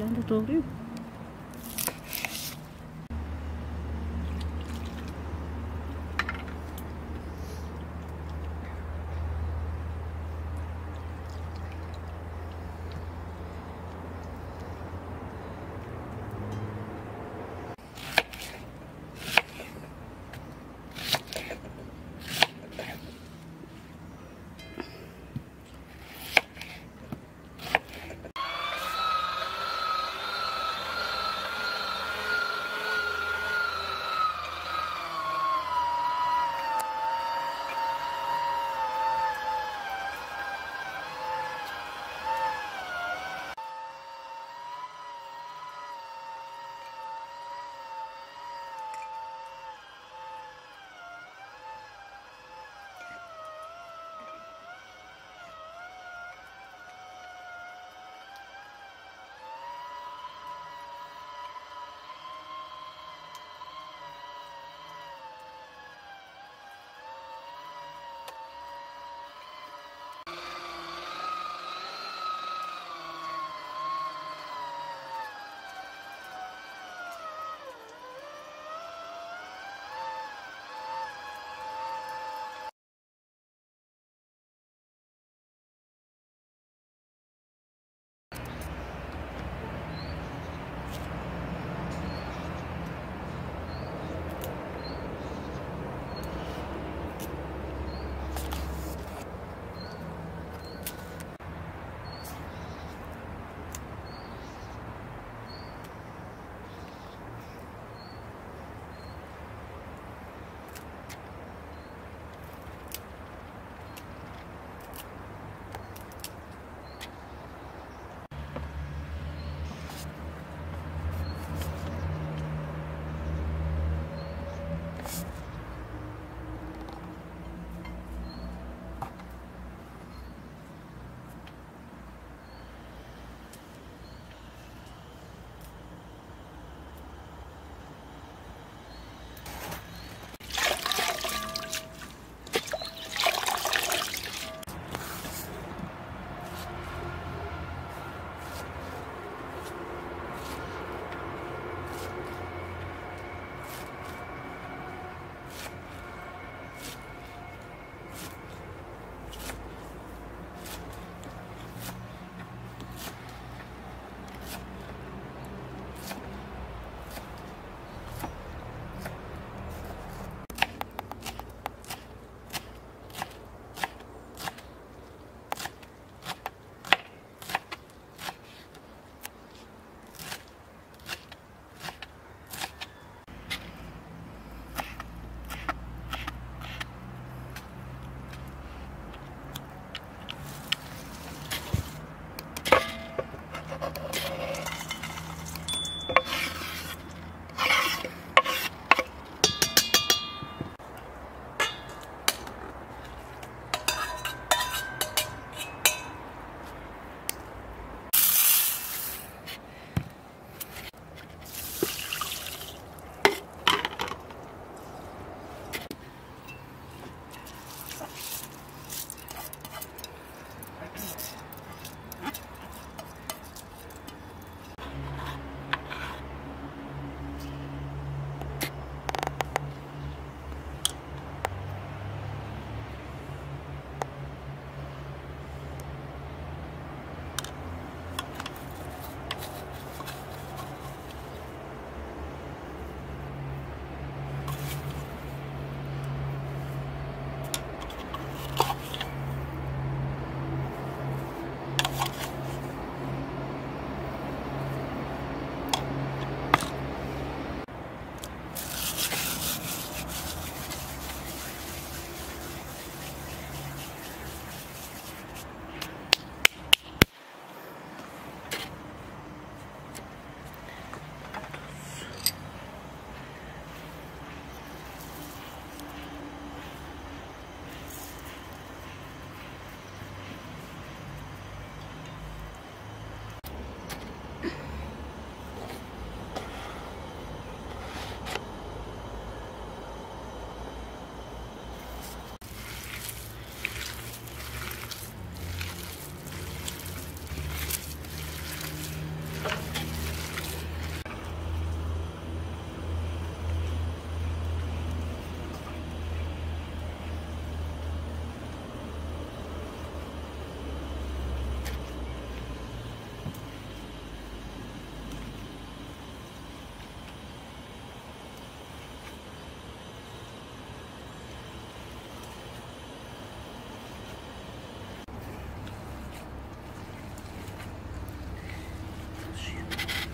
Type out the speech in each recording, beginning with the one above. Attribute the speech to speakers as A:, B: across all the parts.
A: Kabirlerini de doğruyor.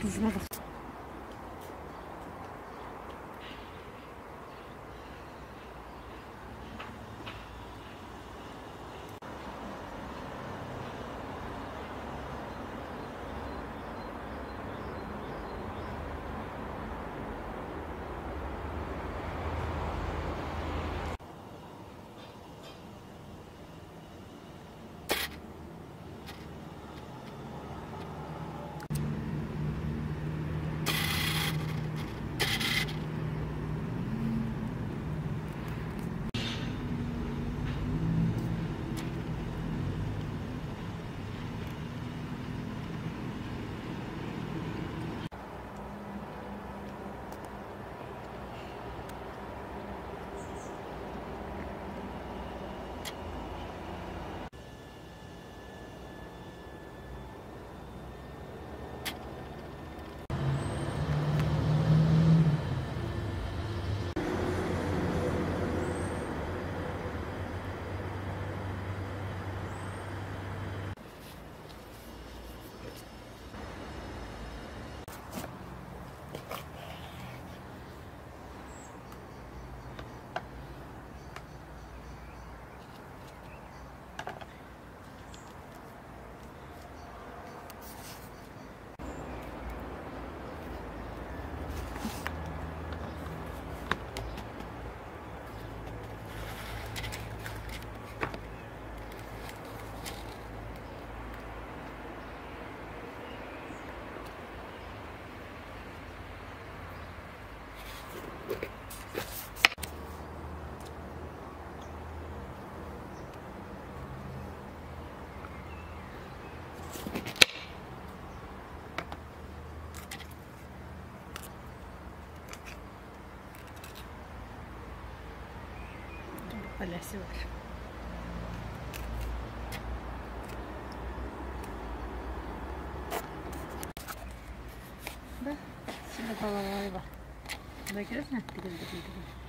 A: bisous. Поля сегодня. だけどさってくると聞いて。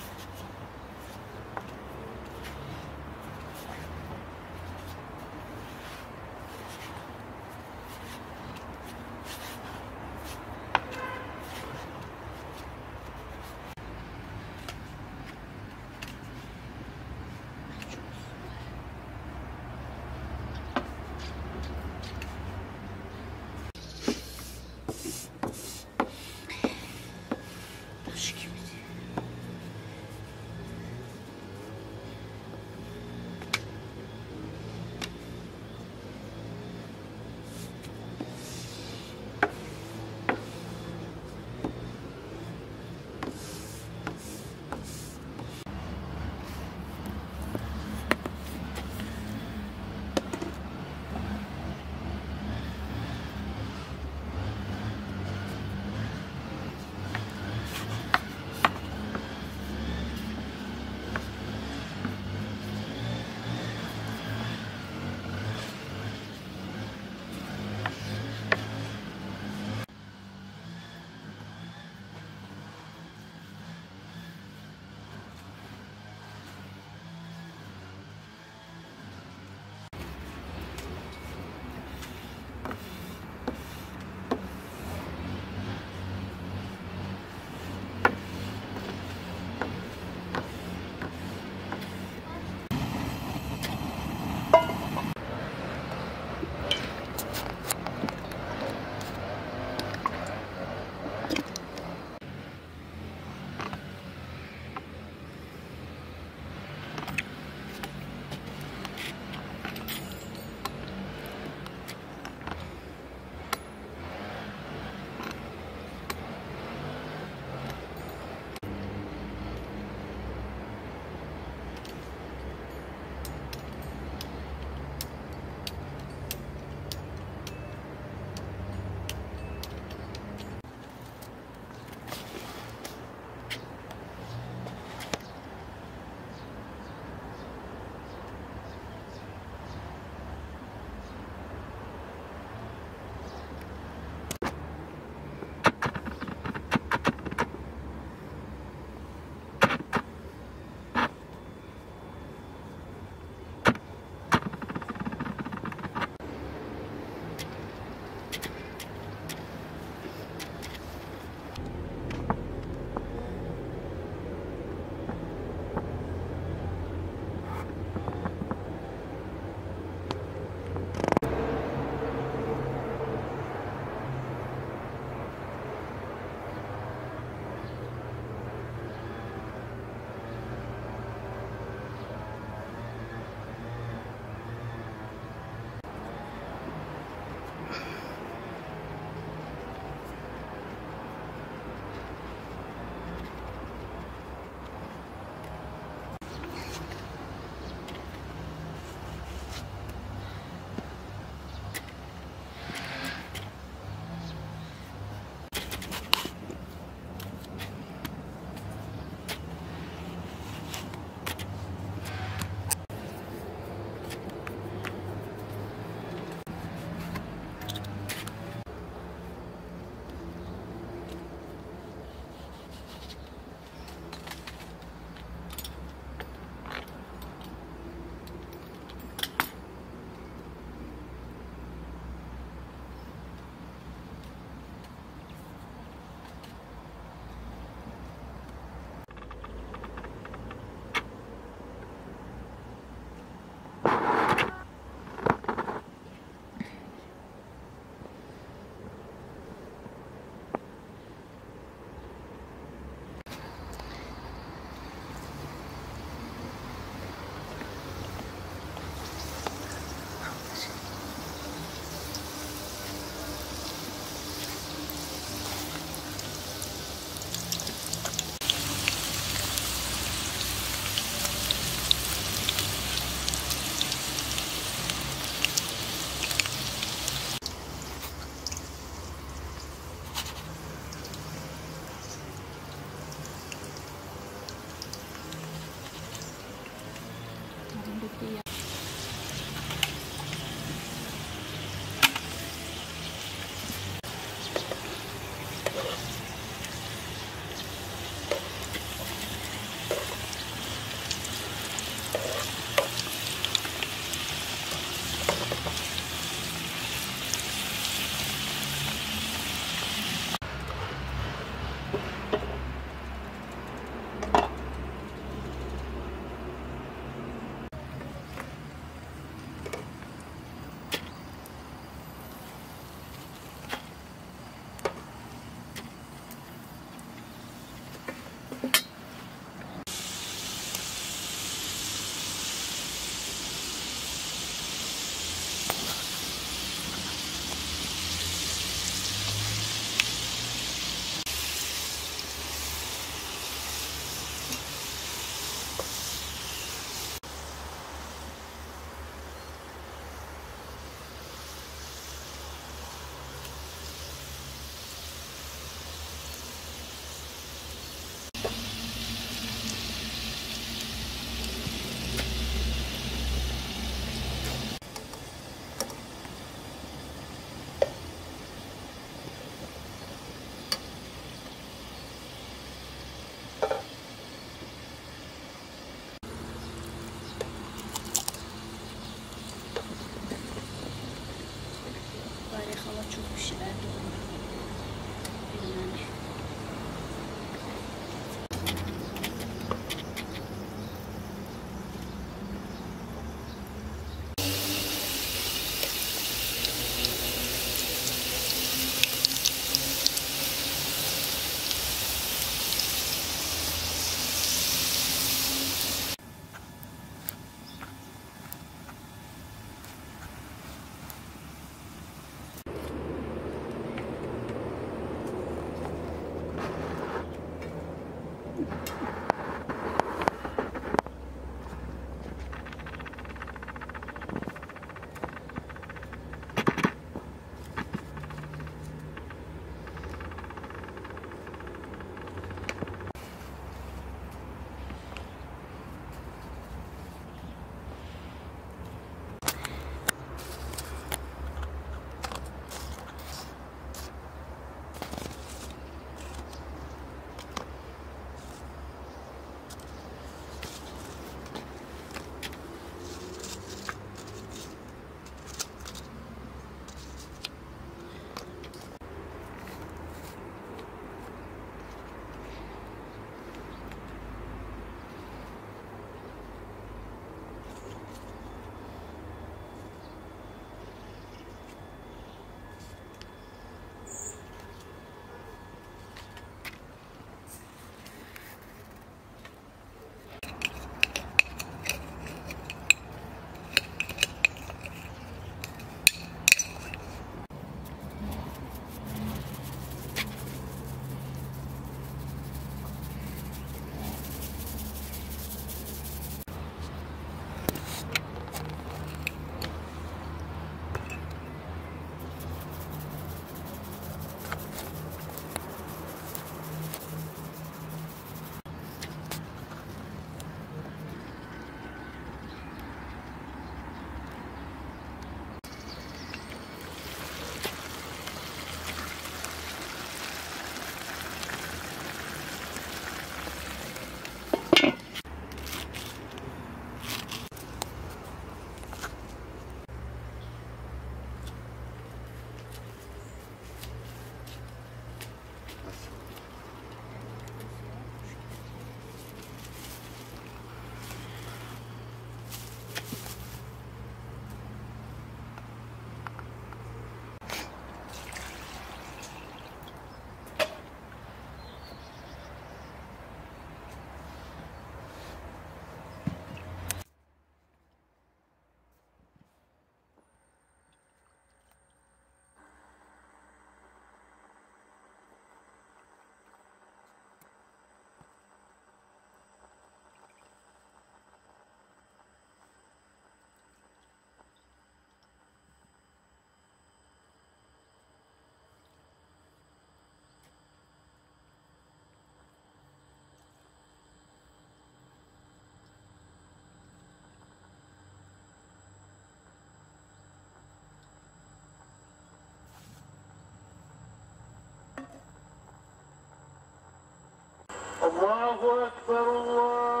B: الله أكبر الله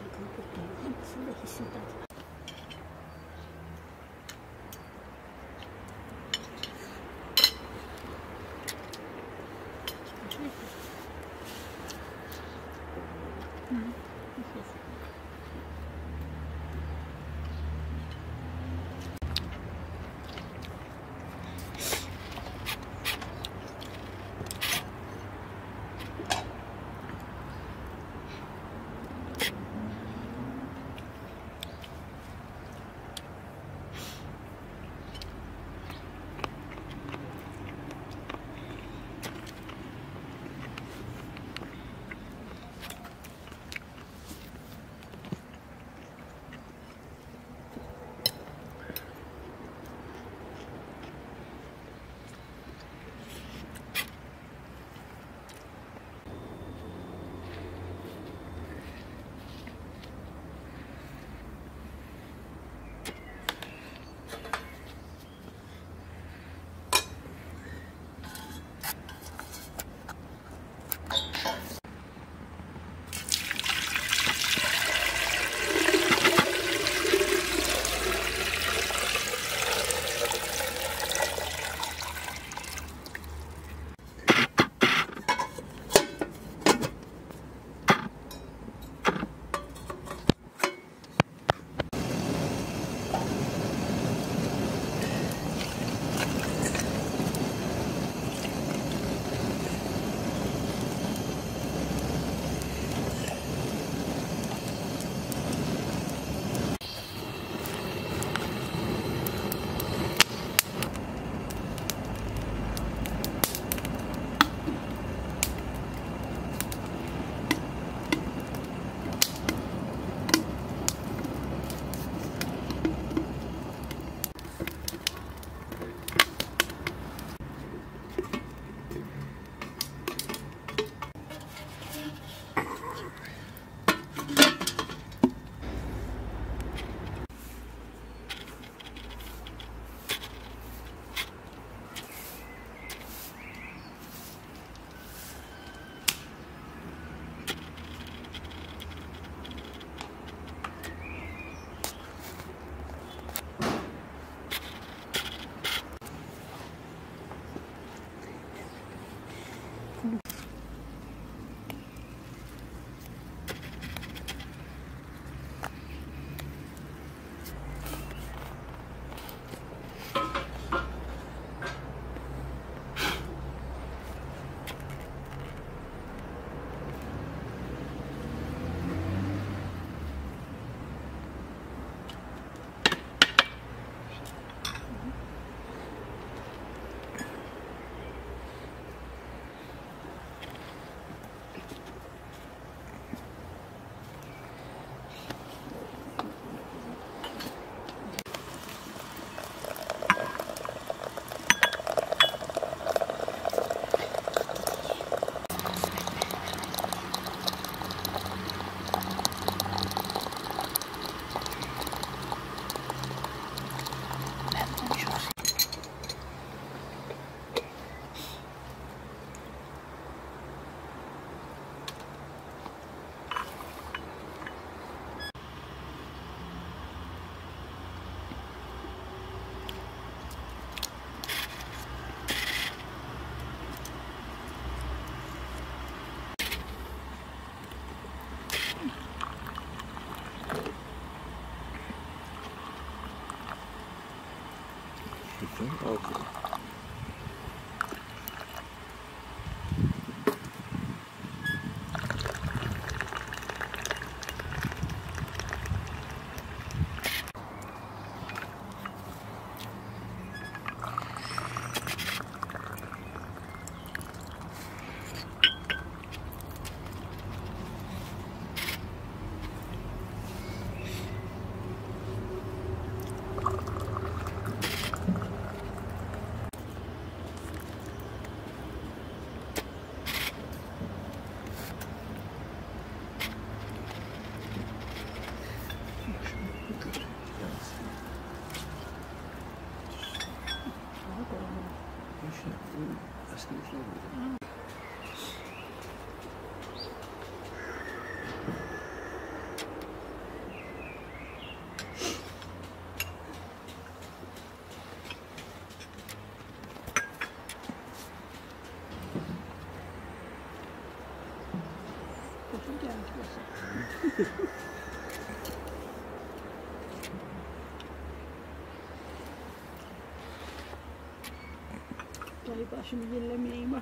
A: 실컷 볼게 힘 실내 힘 쓴다지 哎，把小米粒儿米粒儿。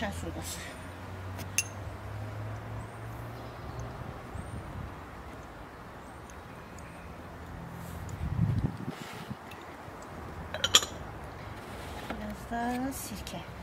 A: Çay. Biraz da sirke.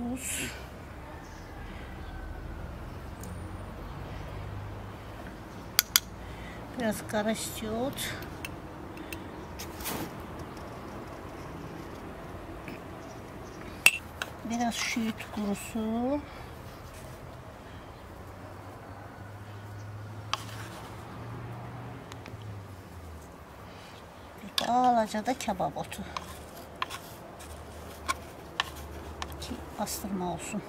A: Tuz. Biraz istiyor. Biraz şiit kurusu. Ağlaca da kebap otu. Ki bastırma olsun.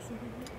A: Absolutely.